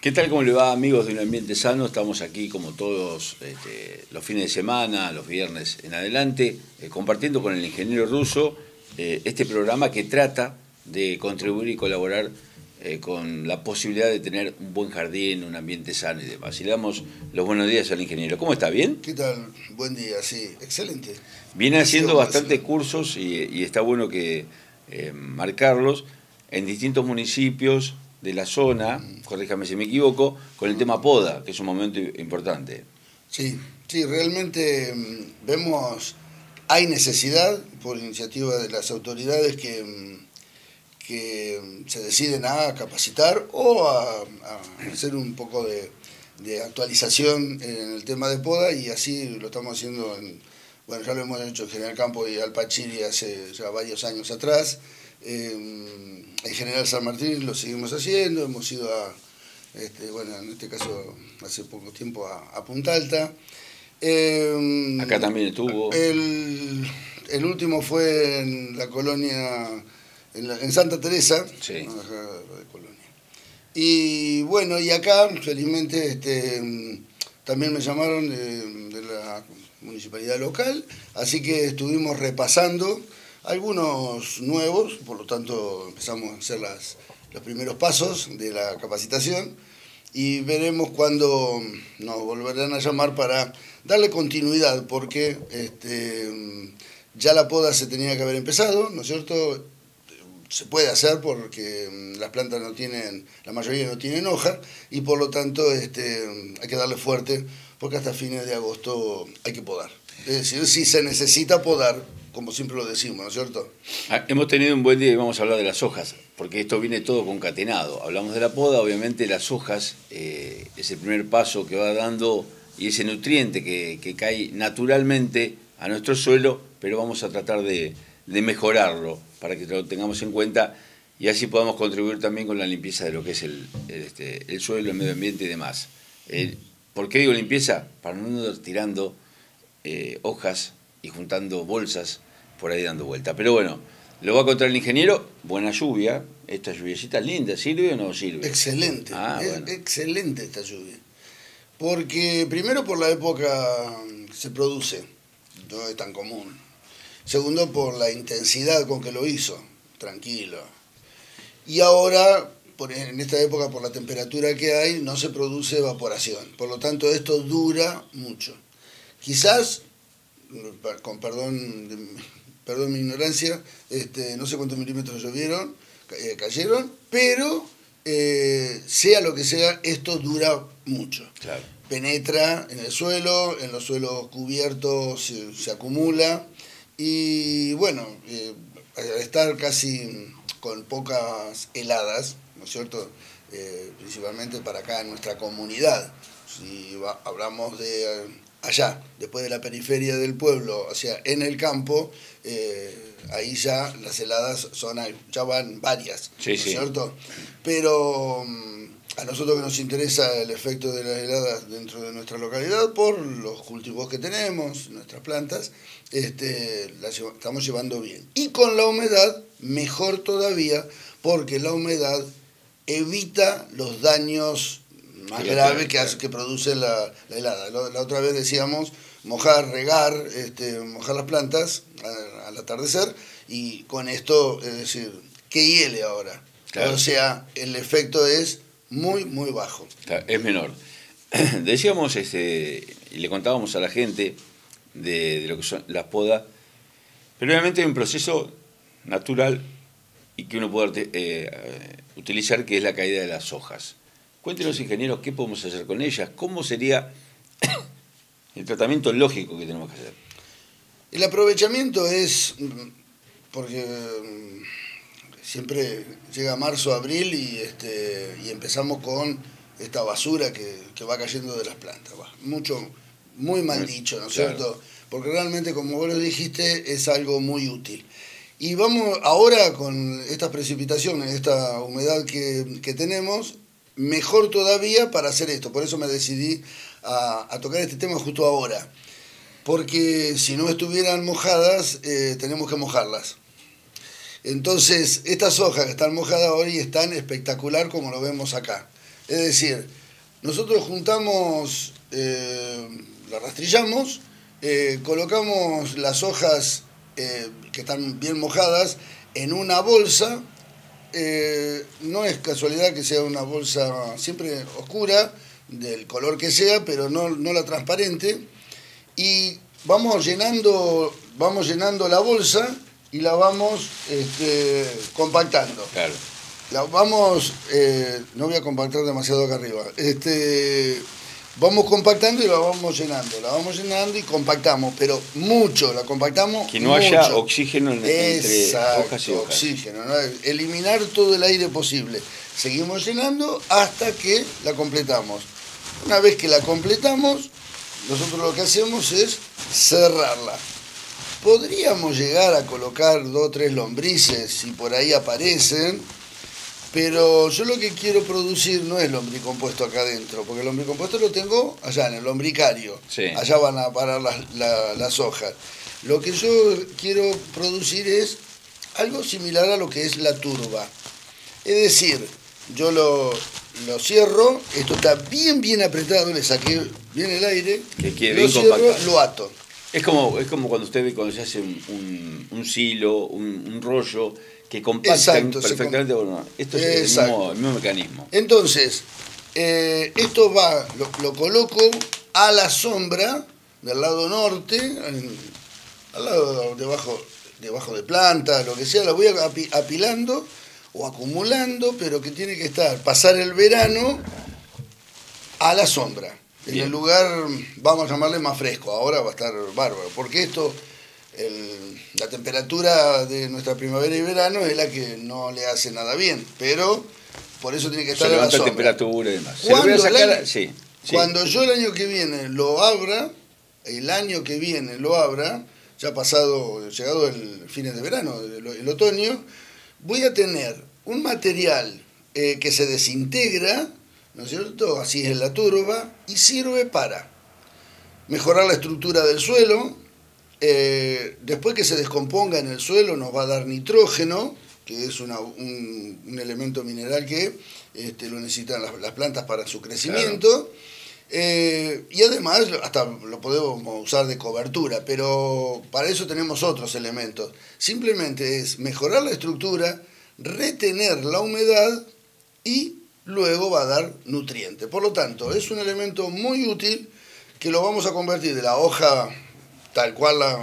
¿Qué tal? ¿Cómo le va, amigos de Un Ambiente Sano? Estamos aquí, como todos este, los fines de semana, los viernes en adelante, eh, compartiendo con el ingeniero ruso eh, este programa que trata de contribuir y colaborar eh, con la posibilidad de tener un buen jardín, un ambiente sano y demás. Y le damos los buenos días al ingeniero. ¿Cómo está? ¿Bien? ¿Qué tal? Buen día, sí. Excelente. Viene haciendo bastantes cursos y, está bueno que marcarlos en distintos municipios, de la zona, corríjame si me equivoco, con el tema poda, que es un momento importante. Sí, sí, realmente mm, vemos, hay necesidad por iniciativa de las autoridades que, mm, que se deciden a capacitar o a, hacer un poco de, actualización en el tema de poda y así lo estamos haciendo en, bueno, ya lo hemos hecho en General Campo y Alpachiri hace ya varios años atrás. Eh, en General San Martín lo seguimos haciendo, hemos ido a, este, bueno, en este caso hace poco tiempo a, Punta Alta. Em, Acá también estuvo. El, último fue en la colonia, en, Santa Teresa, sí. Y bueno, y acá, felizmente, este, también me llamaron de la municipalidad local, así que estuvimos repasando algunos nuevos, por lo tanto empezamos a hacer las, los primeros pasos de la capacitación y veremos cuándo nos volverán a llamar para darle continuidad, porque este, ya la poda se tenía que haber empezado, ¿no es cierto? Se puede hacer porque las plantas no tienen, la mayoría no tienen hoja y por lo tanto este, hay que darle fuerte porque hasta fines de agosto hay que podar. Es decir, si se necesita podar, como siempre lo decimos, ¿no es cierto? Ah, hemos tenido un buen día y vamos a hablar de las hojas, porque esto viene todo concatenado. Hablamos de la poda, obviamente las hojas eh, es el primer paso que va dando y ese nutriente que, cae naturalmente a nuestro suelo, pero vamos a tratar de, mejorarlo para que lo tengamos en cuenta y así podamos contribuir también con la limpieza de lo que es el, este, suelo, el medio ambiente y demás. ¿Por qué digo limpieza? Para no andar tirando eh, hojas y juntando bolsas por ahí dando vuelta. Pero bueno, lo va a contar el ingeniero, buena lluvia, esta lluviecita linda, ¿sirve o no sirve? Excelente, ah, excelente esta lluvia. Porque primero por la época se produce, no es tan común. Segundo por la intensidad con que lo hizo, tranquilo. Y ahora, en esta época, por la temperatura que hay, no se produce evaporación. Por lo tanto, esto dura mucho. Quizás con perdón, perdón mi ignorancia, este, no sé cuántos milímetros llovieron, eh, cayeron, pero eh, sea lo que sea, esto dura mucho. Penetra en el suelo, en los suelos cubiertos se, acumula y bueno, eh, al estar casi con pocas heladas, ¿no es cierto? principalmente para acá en nuestra comunidad. Si hablamos de allá, después de la periferia del pueblo, o sea, en el campo, eh, ahí ya las heladas son, ya van varias, ¿no es cierto? Pero mm, a nosotros que nos interesa el efecto de las heladas dentro de nuestra localidad, por los cultivos que tenemos, nuestras plantas, este, las estamos llevando bien. Y con la humedad, mejor todavía, porque la humedad evita los daños más grave que, hace, que produce la, helada. La, otra vez decíamos mojar, regar, este, mojar las plantas al, atardecer y con esto, es decir, que hiele ahora. O sea, el efecto es muy, muy bajo. es menor. Decíamos, este, y le contábamos a la gente de, lo que son las podas, pero obviamente hay un proceso natural y que uno puede eh, utilizar que es la caída de las hojas. Cuéntenos, ingenieros, qué podemos hacer con ellas, cómo sería el tratamiento lógico que tenemos que hacer. El aprovechamiento es, porque mm, siempre llega marzo, abril y, este, y empezamos con esta basura que, va cayendo de las plantas. mucho, muy mal dicho, ¿no es cierto? Porque realmente, como vos lo dijiste, es algo muy útil. Y vamos ahora con estas precipitaciones, esta humedad que, que tenemos, mejor todavía para hacer esto. Por eso me decidí a, tocar este tema justo ahora. Porque si no estuvieran mojadas, eh, tenemos que mojarlas. Entonces, estas hojas que están mojadas hoy están espectacular como lo vemos acá. Es decir, nosotros juntamos, eh, la rastrillamos, eh, colocamos las hojas eh, que están bien mojadas en una bolsa. no es casualidad que sea una bolsa siempre oscura, del color que sea, pero no, no la transparente. Y vamos llenando, vamos llenando la bolsa y la vamos este, compactando. Claro. La vamos, eh, no voy a compactar demasiado acá arriba, este, vamos compactando y la vamos llenando, la vamos llenando y compactamos, pero mucho, la compactamos. Que no haya oxígeno entre hojas y hojas. oxígeno, eliminar todo el aire posible. Seguimos llenando hasta que la completamos. Una vez que la completamos, nosotros lo que hacemos es cerrarla. Podríamos llegar a colocar dos o tres lombrices si por ahí aparecen, pero yo lo que quiero producir no es lombricompuesto acá adentro, porque el lombricompuesto lo tengo allá en el lombricario. Allá van a parar las, las hojas. Lo que yo quiero producir es algo similar a lo que es la turba. Es decir, yo lo, lo cierro, esto está bien bien apretado, le saqué bien el aire, lo cierro, lo ato. Es como, es como cuando usted ve cuando se hace un, un, silo, un, rollo que compacta perfectamente. Bueno, esto es el mismo, mecanismo. Entonces, eh, esto va, lo, coloco a la sombra del lado norte, al lado debajo, debajo de plantas, lo que sea, lo voy apilando o acumulando, pero que tiene que estar, pasar el verano a la sombra. En el lugar, vamos a llamarle más fresco, ahora va a estar bárbaro, porque esto, la temperatura de nuestra primavera y verano es la que no le hace nada bien, pero por eso tiene que estar a la sombra. temperatura y demás. Cuando yo el año que viene lo abra, el año que viene lo abra, ya pasado, llegado el fines de verano, el otoño, voy a tener un material eh, que se desintegra, ¿no es cierto? Así es la turba, y sirve para mejorar la estructura del suelo, eh, después que se descomponga en el suelo nos va a dar nitrógeno, que es un, elemento mineral que este, lo necesitan las, plantas para su crecimiento. Eh, y además, hasta lo podemos usar de cobertura, pero para eso tenemos otros elementos. Simplemente es mejorar la estructura, retener la humedad y luego va a dar nutriente. Por lo tanto, es un elemento muy útil que lo vamos a convertir de la hoja tal cual la,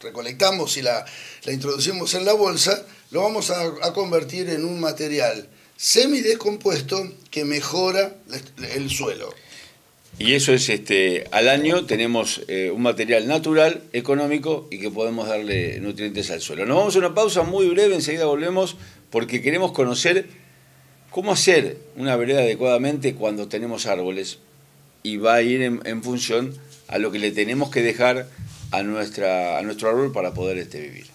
recolectamos y la, introducimos en la bolsa, lo vamos a convertir en un material semidescompuesto que mejora el suelo. Y eso es, este, al año tenemos eh, un material natural, económico y que podemos darle nutrientes al suelo. Nos vamos a una pausa muy breve, enseguida volvemos porque queremos conocer cómo hacer una vereda adecuadamente cuando tenemos árboles y va a ir en, función a lo que le tenemos que dejar a, a nuestro árbol para poder este, vivir.